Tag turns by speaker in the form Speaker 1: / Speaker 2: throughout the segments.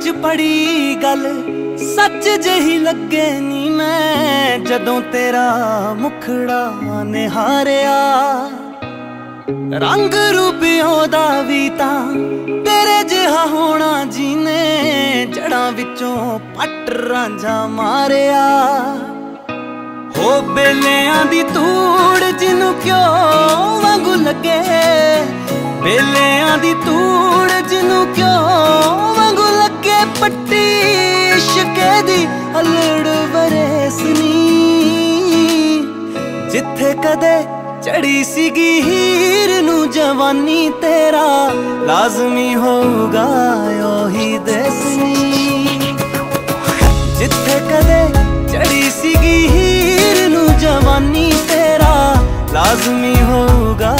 Speaker 1: ਚ ਪੜੀ ਗੱਲ, ਸੱਚ ਜਹੀ ਲੱਗੇ ਨੀ ਮੈਂ, ਜਦੋਂ ਤੇਰਾ ਮੁਖੜਾ ਨਿਹਾਰਿਆ। ਰੰਗ ਰੂਪਿਓ ਦਾ ਵੀ ਤਾਂ ਤੇਰੇ ਜਿਹਾ ਹੋਣਾ ਜੀਨੇ, ਜੜਾਂ ਵਿੱਚੋਂ ਪੱਟ ਰਾਂਝਾ ਮਾਰਿਆ। ਹੋ ਬੇਲਿਆਂ ਦੀ ਧੂੜ ਜਿਹਨੂੰ ਕਿਉਂ ਵਾਂਗੂ ਲੱਗੇ? ਬੇਲਿਆਂ ਦੀ ਧੂੜ ਜਿਹਨੂੰ ਕਿਉਂ ਵਾਂਗੂ ਲੱਗੇ ਪੱਟੀ ਇਸ਼ਕੇ ਦੀ ਅਲੜ ਵਰੇਸਨੀ। ਜਿੱਥੇ ਕਦੇ ਚੜੀ ਸੀਗੀ ਹੀਰ ਨੂੰ ਜਵਾਨੀ ਤੇਰਾ ਲਾਜ਼ਮੀ ਹੋਊਗਾ ਉਹੀ ਦੇਸਨੀ। ਜਿੱਥੇ ਕਦੇ ਚੜੀ ਸੀਗੀ ਹੀਰ ਨੂੰ ਜਵਾਨੀ ਤੇਰਾ ਲਾਜ਼ਮੀ ਹੋਊਗਾ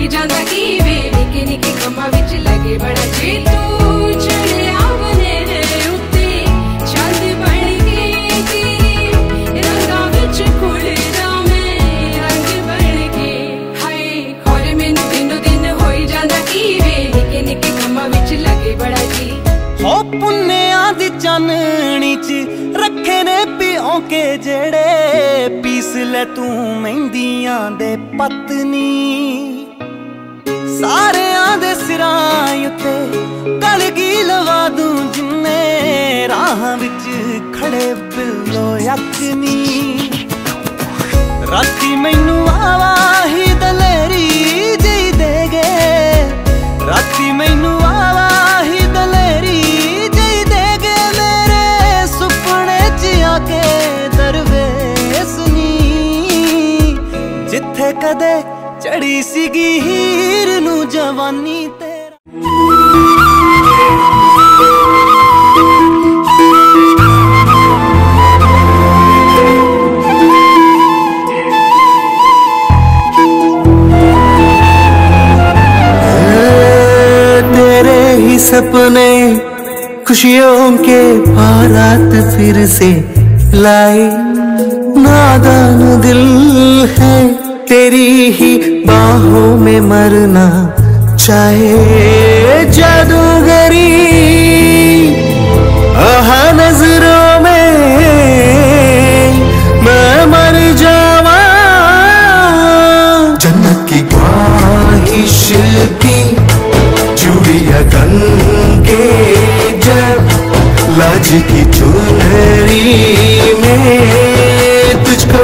Speaker 2: ਦਿਨ ਹੋਈ ਜਾਂਦਾ ਕੀ ਵੇ ਨਿੱਕੇ ਨਿੱਕੇ ਕੰਮਾਂ ਵਿੱਚ ਲੱਗੇ ਬੜਾ ਜੀ ਤੂੰ ਚੜਿਆ ਬਨੇਰੇ ਉੱਤੇ ਚੰਦ ਬਣ ਕੇ ਜੀ ਰੰਗਾਂ ਵਿੱਚ ਖੁੱਲਦਾ ਮੈਂ ਰੰਗ ਬਣ ਕੇ ਹਾਏ ਖੋਰੇ ਮੈਨੂੰ ਦਿਨੋ ਦਿਨ ਹੋਈ ਜਾਂਦਾ ਕੀ ਵੇ ਨਿੱਕੇ ਨਿੱਕੇ ਕੰਮਾਂ ਵਿੱਚ ਲੱਗੇ ਬੜਾ ਜੀ
Speaker 1: ਹੋ ਪੁੰਨਿਆਂ ਦੀ ਚਾਨਣੀ ਚ ਰੱਖੇ ਨੇ ਪਿਓ ਕੇ ਜਿਹੜੇ ਪੀਸ ਲੈ ਤੂੰ ਮਹਿੰਦੀਆਂ ਦੇ ਪਤਨੀ ਸਾਰਿਆਂ ਦੇ ਸਿਰਾਂ ਉੱਤੇ ਕਲਗੀ ਲਵਾ ਦੂੰ ਜਿੰਨੇ ਰਾਹਾਂ ਵਿੱਚ ਖੜੇ ਬਿੱਲੋ ਯਕਨੀ ਰਾਤੀ ਮੈਨੂੰ ਆਵਾਹੀ ਦਲੇਰੀ ਜੀ ਦੇਗੇ। ਰਾਤੀ ਮੈਨੂੰ ਆਵਾਹੀ ਦਲੇਰੀ ਜੀ ਦੇਗੇ ਮੇਰੇ ਸੁਪਨੇ ਚ ਆ ਕੇ ਦਰਵੇਸ ਨੀ। ਜਿੱਥੇ ਕਦੇ ਚੜੀ ਸੀਗੀ
Speaker 3: तू जवानी सपने खुशियों के पारात फिर से लाए। नादान दिल है तेरी ही बाहों में मरना चाहे जादूगरी। आहा नज़रों में मैं मर जावा। जन्नत की ख्वाहिश की चूड़िया के जब लाज की चुनरी में तुझको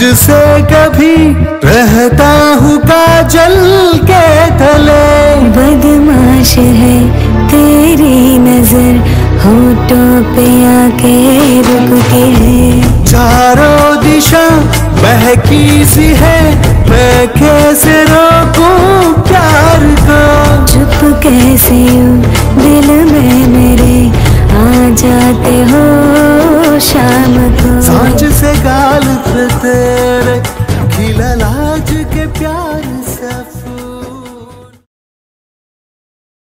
Speaker 3: तुझसे कभी रहता हूँ काजल के तले।
Speaker 4: बदमाश है तेरी नज़र होठों पे आके रुकती है।
Speaker 3: चारों दिशा बहकी सी है मैं कैसे रोकूं प्यार को?
Speaker 4: चुप कैसे